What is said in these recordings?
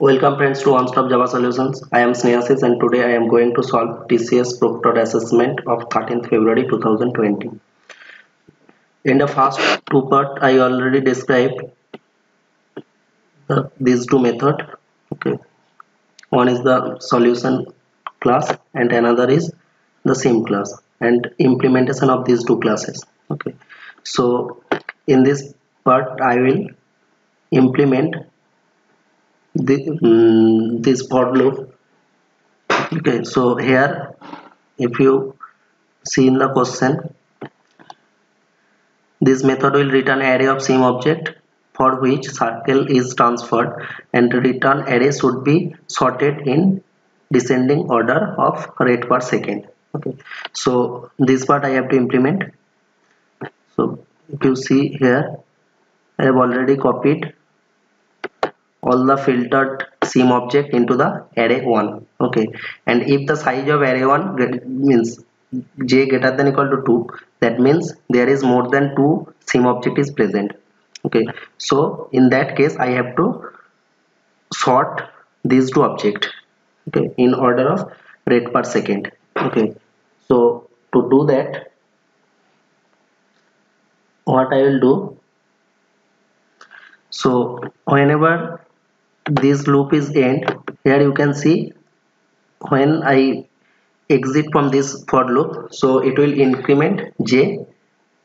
Welcome friends to One Stop Java Solutions. I am Snehashis and today I am going to solve TCS Proctored assessment of 13th February 2020. In the first two part I already described the, these two method. Okay. One is the solution class and another is the sim class and implementation of these two classes. Okay. So in this part I will implement the, um, this for loop. Okay so here if you see in the question this method will return array of sim object for which circle is transferred and return array should be sorted in descending order of rate per second. Okay so this part I have to implement. So if you see here I have already copied all the filtered sim object into the array 1 okay? And if the size of array 1 means j greater than equal to 2 that means there is more than two sim object is present okay? So in that case i have to sort these two object okay in order of rate per second okay? So to do that what i will do? So whenever this loop is end. Here you can see when I exit from this for loop so it will increment j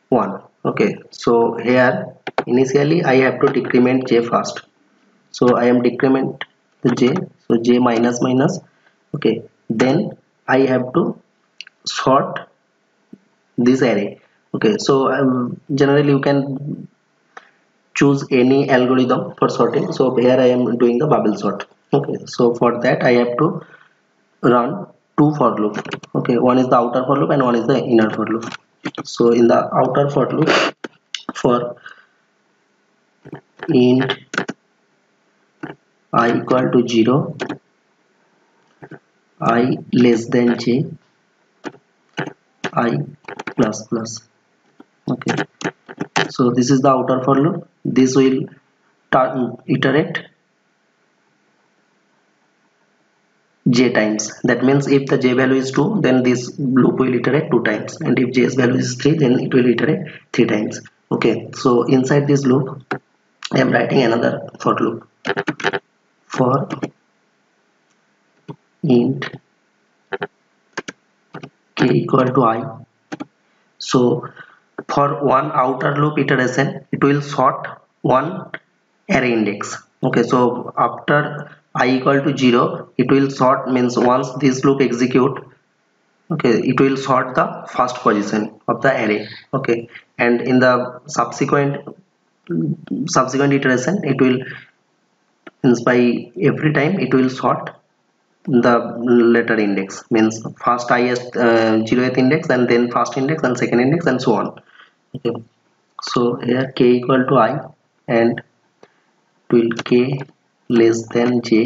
1 okay so here initially I have to decrement j first. So I am decrement j so j minus minus. Okay then I have to sort this array. Okay so um, generally you can choose any algorithm for sorting. So here I am doing the bubble sort. Okay so for that I have to run two for loop. Okay one is the outer for loop and one is the inner for loop. So in the outer for loop for int i equal to 0 i less than j i plus plus. Okay so this is the outer for loop this will iterate j times. That means if the j value is 2 then this loop will iterate two times. And if j's value is 3 then it will iterate three times. Okay. So inside this loop i am writing another for loop. For int k equal to i. So for one outer loop iteration it will sort one array index. Okay so after i equal to 0 it will sort means once this loop execute okay it will sort the first position of the array. Okay and in the subsequent subsequent iteration it will means by every time it will sort the letter index. Means first highest uh, zeroth index and then first index and second index and so on okay so here k equal to i and will k less than j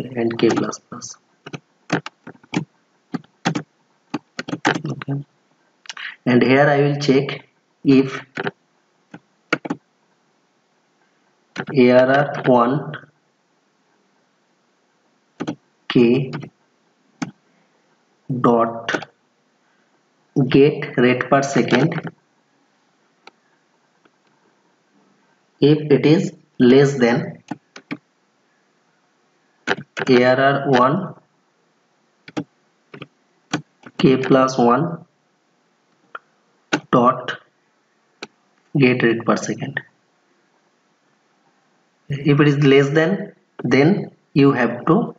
okay, and k plus plus. Okay. And here I will check if ARR1 k dot get rate per second if it is less than ARR1 k plus 1 dot get rate per second. If it is less than then you have to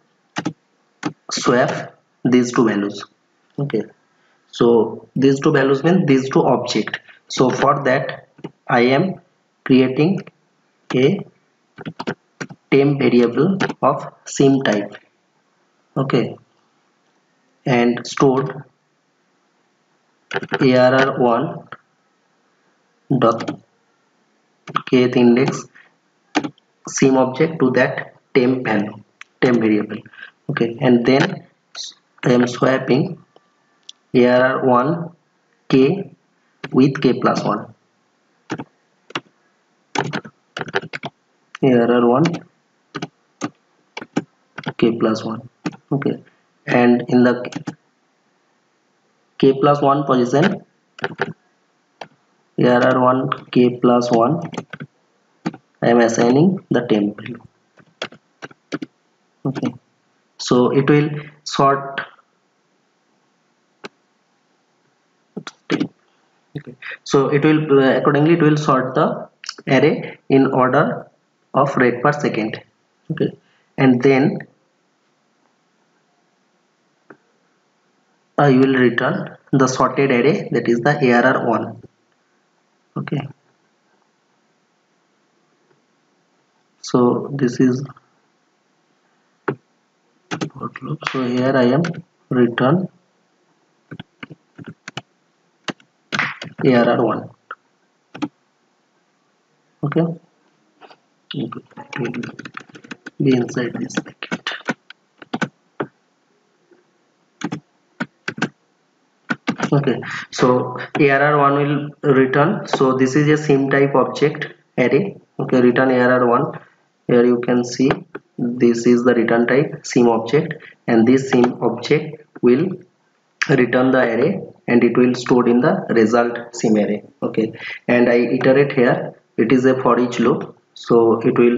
swap these two values. Okay so these two values mean these two object. So for that I am creating a temp variable of sim type. Okay. And stored arr1 dot kth index sim object to that temp value temp variable. Okay. And then I am swapping ARR1 K with K plus 1 ARR1 k plus 1 okay. And in the k plus 1 position ARR1 k plus 1 I am assigning the temp value okay. So it will sort okay so it will uh, accordingly it will sort the array in order of rate per second. Okay. And then I will return the sorted array that is the ARR1 okay. So this is so here I am return ARR1 okay. Be inside this packet. Okay. So ARR1 will return. So this is a sim type object array. Okay return ARR1 here you can see this is the return type sim object. And this sim object will return the array and it will stored in the result sim array okay? And I iterate here it is a for each loop so it will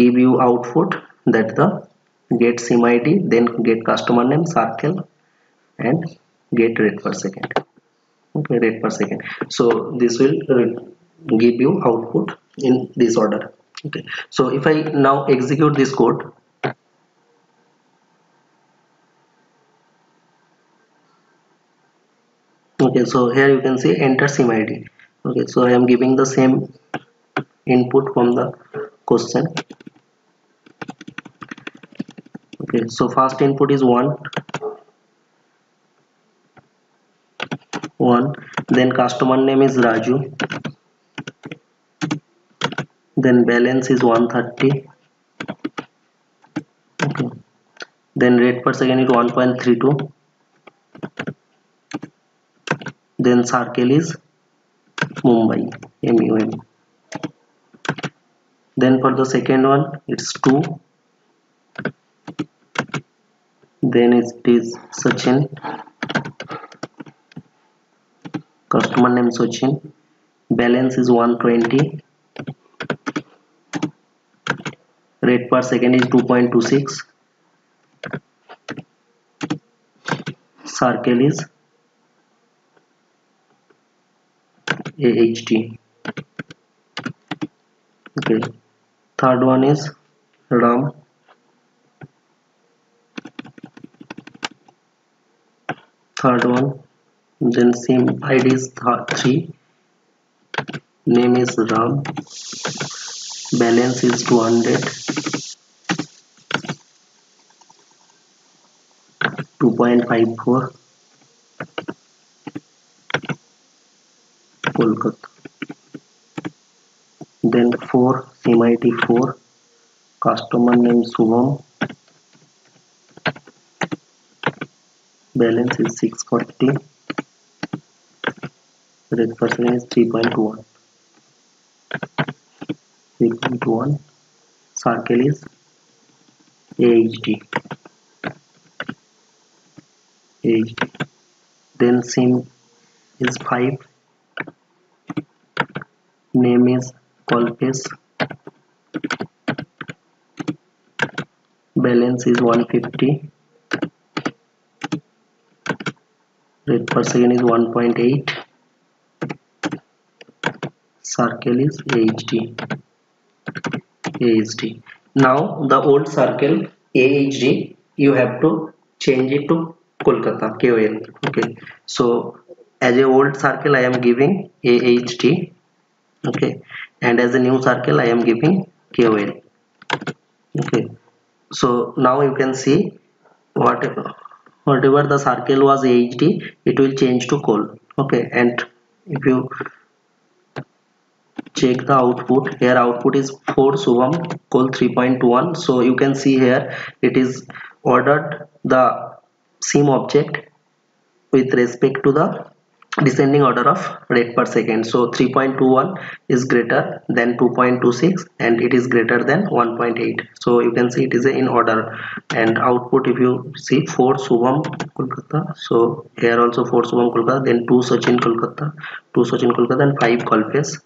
give you output that the get sim id then get customer name circle and get rate per second okay? Rate per second. So this will give you output in this order okay? So if i now execute this code okay so here you can see enter sim id okay so i am giving the same input from the question. Okay so first input is 1 1 then customer name is Raju then balance is 130 okay then rate per second is 1.32 then circle is Mumbai MUM then for the second one it's 2 then it is Sachin. Customer name Sachin. Balance is 120 rate per second is 2.26 circle is AHT okay. Third one is Ram. Third one then sim ID is 3 name is Ram. Balance is 200 2.54 Then 4 SIM 4 customer name Subham balance is 640 rate percent is 3.1 3.1 circle is AHD AHD then sim is 5 name is Kalpesh balance is 150 rate per second is 1.8 circle is AHD AHD now the old circle AHD you have to change it to Kolkata KOL okay? So as a old circle I am giving AHD okay. And as a new circle I am giving KOL okay. So now you can see whatever whatever the circle was AHD it will change to col okay. And if you check the output here output is 4 Subham col 3.1 so you can see here it is ordered the sim object with respect to the descending order of rate per second. So 3.21 is greater than 2.26 and it is greater than 1.8 so you can see it is in order. And output if you see 4 Subham Kolkata so here also 4 Subham Kolkata then 2 Sachin Kolkata 2 Sachin Kolkata and 5 Kalpesh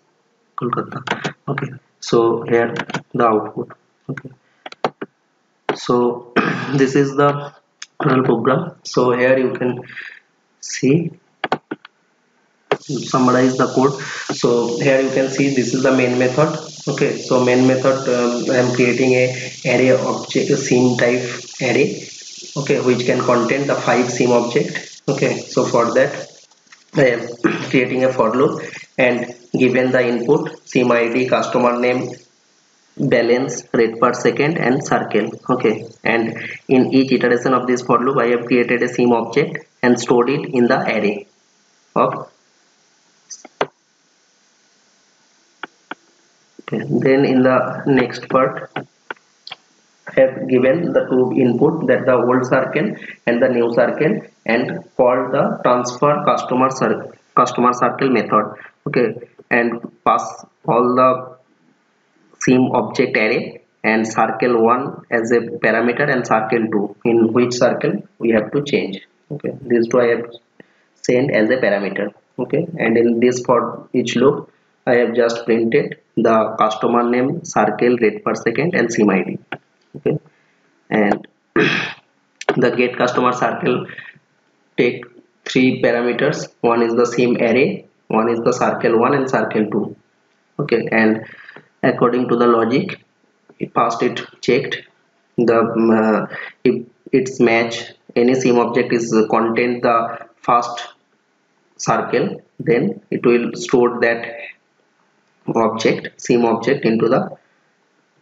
Kolkata. Okay. So here the output. Okay. So this is the program. So here you can see summarize the code. So here you can see this is the main method. Okay so main method um, i am creating a array object a type array okay which can contain the five sim object. Okay so for that i am creating a for loop and given the input sim id customer name balance rate per second and circle. Okay and in each iteration of this for loop i have created a sim object and stored it in the array of then in the next part have given the two input that the old circle and the new circle and called the transfer customer circle customer circle method. Okay. And pass all the sim object array and circle 1 as a parameter and circle 2 in which circle we have to change. Okay. These two I have sent as a parameter. Okay. And in this for each loop I have just printed the customer name circle rate per second and sim id okay? And the get customer circle take three parameters. One is the sim array one is the circle 1 and circle 2 okay? And according to the logic passed it checked. The um, uh, if its match. Any sim object is uh, content the first circle then it will store that object same object into the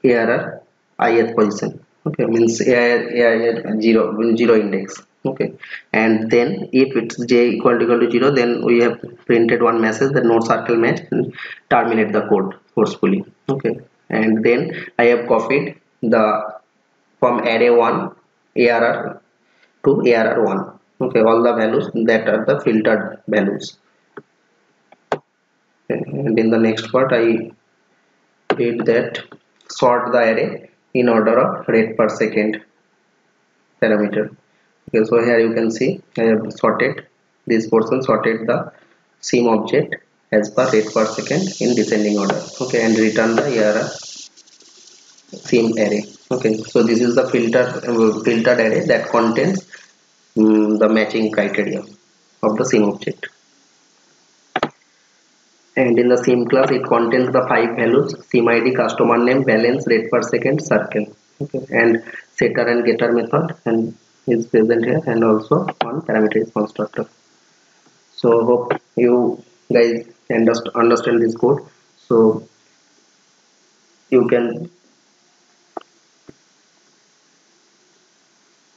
ARR ith position. Okay means ARR, ARR zero zero index. Okay and then if it's j equal to equal to zero then we have printed one message that no circle match and terminate the code forcefully. Okay and then I have copied the from array 1 ARR to ARR 1 okay all the values that are the filtered values and in the next part I did that sort the array in order of rate per second parameter. Okay so here you can see I have sorted this portion sorted the sim object as per rate per second in descending order. Okay and return the ARR sim array. Okay so this is the filter uh, filtered array that contains um, the matching criteria of the sim object and in the sim class it contains the five values sim id customer name balance rate per second circle. Okay. And setter and getter method and is present here and also one parameter is constructor. So hope you guys understand this code. So you can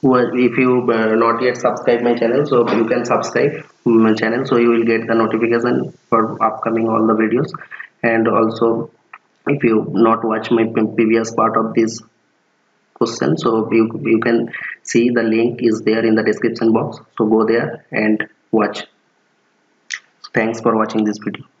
if you uh, not yet subscribe my channel so you can subscribe my channel so you will get the notification for upcoming all the videos. And also if you not watch my previous part of this question so you, you can see the link is there in the description box so go there and watch. Thanks for watching this video